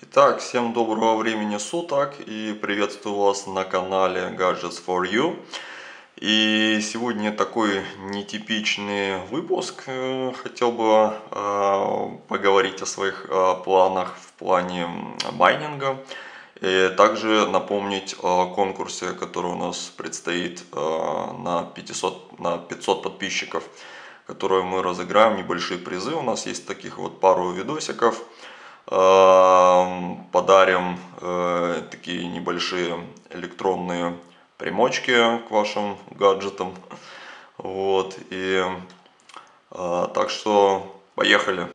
Итак, всем доброго времени суток и приветствую вас на канале Gadgets for You. И сегодня такой нетипичный выпуск. Э, хотел бы э, поговорить о своих э, планах в плане майнинга. И также напомнить о конкурсе, который у нас предстоит на 500, на 500 подписчиков, который мы разыграем, небольшие призы. У нас есть таких вот пару видосиков подарим э, такие небольшие электронные примочки к вашим гаджетам. Вот, и э, так что поехали.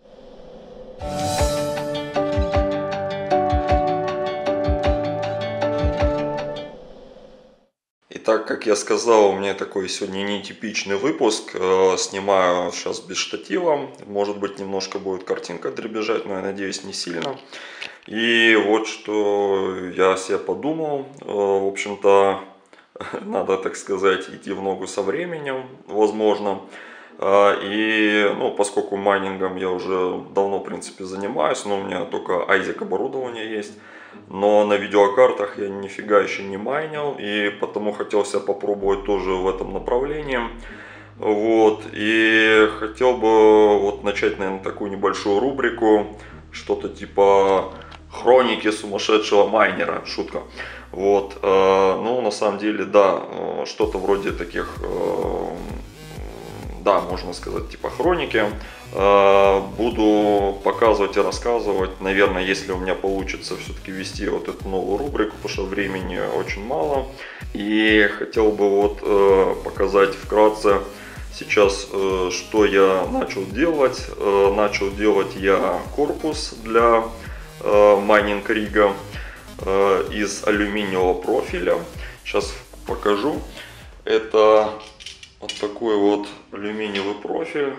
Итак, как я сказал, у меня такой сегодня нетипичный выпуск. Э, снимаю сейчас без штатива. Может быть, немножко будет картинка дребезжать, но я надеюсь, не сильно. И вот что я себе подумал. Э, в общем-то, надо, так сказать, идти в ногу со временем, возможно. Э, и, ну, поскольку майнингом я уже давно, в принципе, занимаюсь, но у меня только айзек оборудование есть, но на видеокартах я нифига еще не майнил, и потому хотел себя попробовать тоже в этом направлении. Вот, и хотел бы вот начать, наверное, такую небольшую рубрику, что-то типа хроники сумасшедшего майнера, шутка. Вот, э, ну, на самом деле, да, э, что-то вроде таких, э, да, можно сказать, типа хроники. Э, буду показывать и рассказывать, наверное, если у меня получится все-таки вести вот эту новую рубрику, потому что времени очень мало. И хотел бы вот э, показать вкратце сейчас, э, что я начал делать. Начал делать я корпус для майнинг рига из алюминиевого профиля. Сейчас покажу. Это такой вот алюминиевый профиль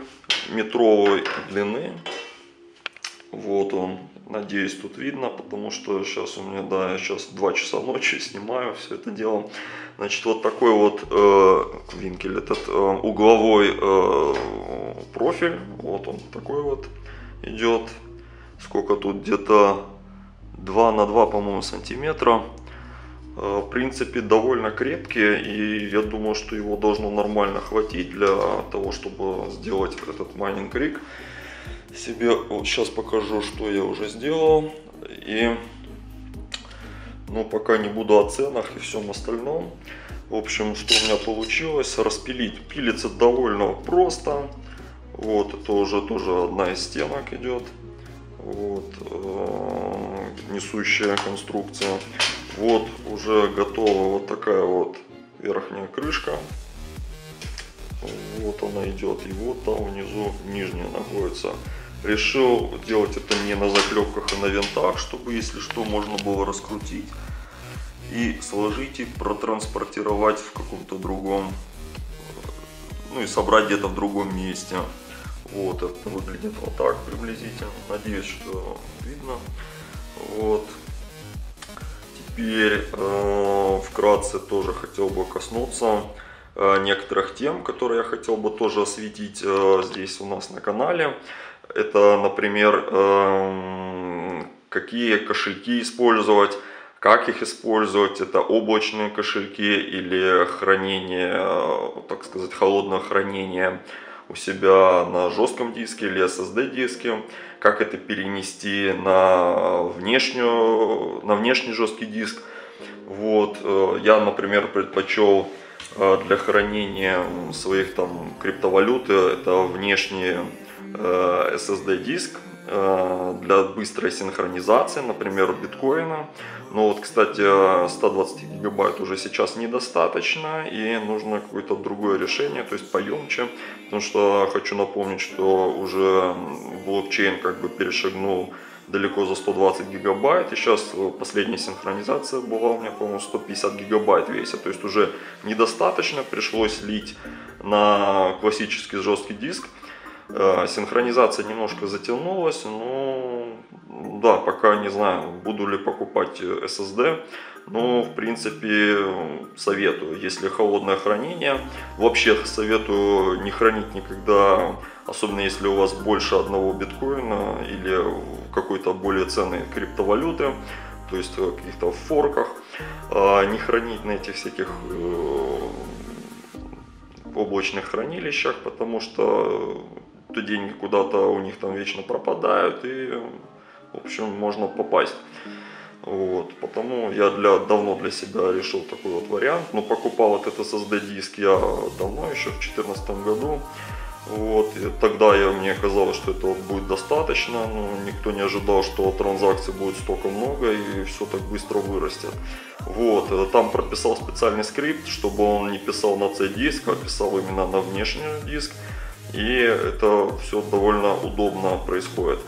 метровой длины. Вот он. Надеюсь, тут видно, потому что сейчас у меня, да, я сейчас 2 часа ночи снимаю все это дело. Значит, вот такой вот э, винкель, этот э, угловой э, профиль. Вот он такой вот идет. Сколько тут? Где-то 2 на 2, по-моему, сантиметра. Э, в принципе, довольно крепкие, и я думаю, что его должно нормально хватить для того, чтобы сделать этот майнинг риг себе. Вот сейчас покажу, что я уже сделал. И, ну, пока не буду о ценах и всем остальном. В общем, что у меня получилось, распилить. Пилится довольно просто. Вот, это уже тоже одна из стенок идет. Вот, э, несущая конструкция. Вот уже готова вот такая вот верхняя крышка. Вот она идет. И вот там внизу нижняя находится. Решил делать это не на заклепках, а на винтах, чтобы если что можно было раскрутить и сложить и протранспортировать в каком-то другом, ну и собрать где-то в другом месте. Вот это выглядит вот так приблизительно. Надеюсь, что видно. Вот. Теперь э, вкратце тоже хотел бы коснуться э, некоторых тем, которые я хотел бы тоже осветить э, здесь у нас на канале. Это, например, э, какие кошельки использовать, как их использовать, это облачные кошельки или хранение, э, так сказать, холодное хранение у себя на жестком диске или SSD диске, как это перенести на, внешнюю, на внешний жесткий диск. Вот, э, я, например, предпочел э, для хранения своих там криптовалюты это внешний э, SSD диск для быстрой синхронизации, например, биткоина. Но вот, кстати, 120 гигабайт уже сейчас недостаточно и нужно какое-то другое решение, то есть поемче. Потому что хочу напомнить, что уже блокчейн как бы перешагнул далеко за 120 гигабайт. И сейчас последняя синхронизация была у меня, по-моему, 150 гигабайт весит. То есть уже недостаточно, пришлось лить на классический жесткий диск. Э, синхронизация немножко затянулась, но да, пока не знаю, буду ли покупать SSD. Но, в принципе, советую, если холодное хранение. Вообще советую не хранить никогда, особенно если у вас больше одного биткоина или какой-то более ценной криптовалюты, то есть в каких-то форках, не хранить на этих всяких э, облачных хранилищах, потому что то деньги куда-то у них там вечно пропадают и, в общем, можно попасть. Вот, потому я для, давно для себя решил такой вот вариант. Но покупал этот SSD диск я давно, еще в 2014 году. Вот, и тогда я, мне казалось, что этого будет достаточно, но никто не ожидал, что транзакций будет столько много и все так быстро вырастет. Вот, э, там прописал специальный скрипт, чтобы он не писал на C-диск, а писал именно на внешний диск. И это все довольно удобно происходит.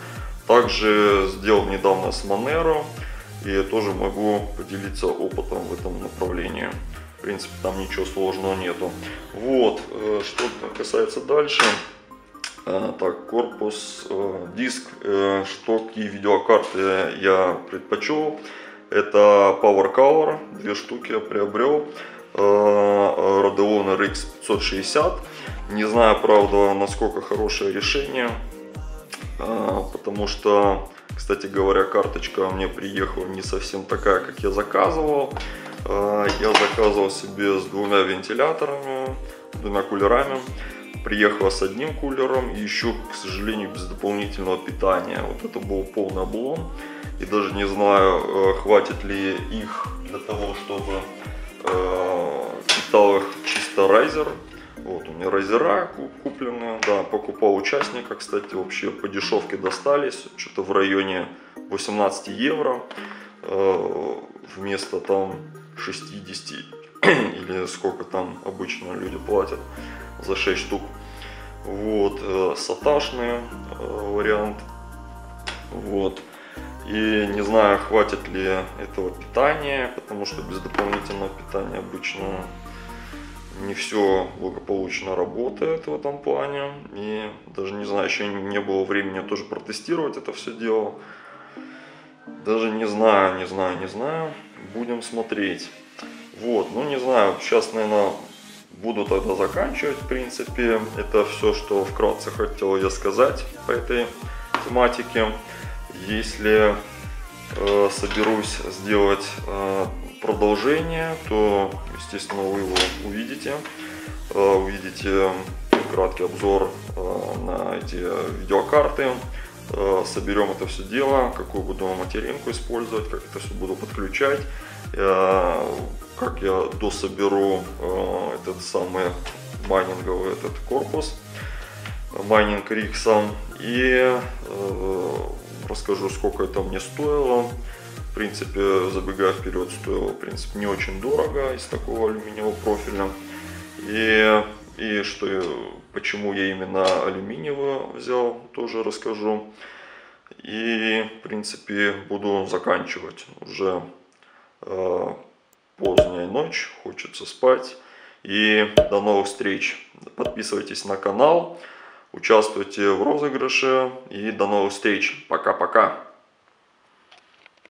Также сделал недавно с Monero и тоже могу поделиться опытом в этом направлении. В принципе, там ничего сложного нету. Вот, э, что касается дальше. Э, так, корпус, э, диск, штоки видеокарты я предпочел. Это Power Color, две штуки я приобрел. Radeon RX 560. Не знаю, правда, насколько хорошее решение, потому что кстати говоря, карточка мне приехала не совсем такая, как я заказывал. А, я заказывал себе с двумя вентиляторами, двумя кулерами. Приехала с одним кулером и еще, к сожалению, без дополнительного питания. Вот это был полный облом. И даже не знаю, э, хватит ли их для того, чтобы э, питал их чисто райзер вот, у меня райзера купленные, да, покупал участника, кстати, вообще по дешевке достались, что-то в районе 18 евро, э, вместо там 60 или сколько там обычно люди платят за 6 штук. Вот, э, саташный э, вариант, вот. И не знаю, хватит ли этого питания, потому что без дополнительного питания обычно не все благополучно работает в этом плане. И даже не знаю, еще не было времени тоже протестировать это все дело. Даже не знаю, не знаю, не знаю. Будем смотреть. Вот, ну не знаю, сейчас, наверное, буду тогда заканчивать, в принципе. Это все, что вкратце хотел я сказать по этой тематике. Если э, соберусь сделать э, продолжение, то, естественно, вы его увидите. Э, увидите краткий обзор э, на эти видеокарты. Э, соберем это все дело, какую буду материнку использовать, как это все буду подключать, как я дособеру этот самый майнинговый этот корпус, майнинг Рикса. И расскажу, сколько это мне стоило принципе, забегая вперед, стоило, в принципе, не очень дорого из такого алюминиевого профиля. И, и что, почему я именно алюминиевую взял, тоже расскажу. И, в принципе, буду заканчивать. Уже э, поздняя ночь, хочется спать. И до новых встреч. Подписывайтесь на канал, участвуйте в розыгрыше. И до новых встреч. Пока-пока.